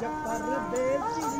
जब परदेसी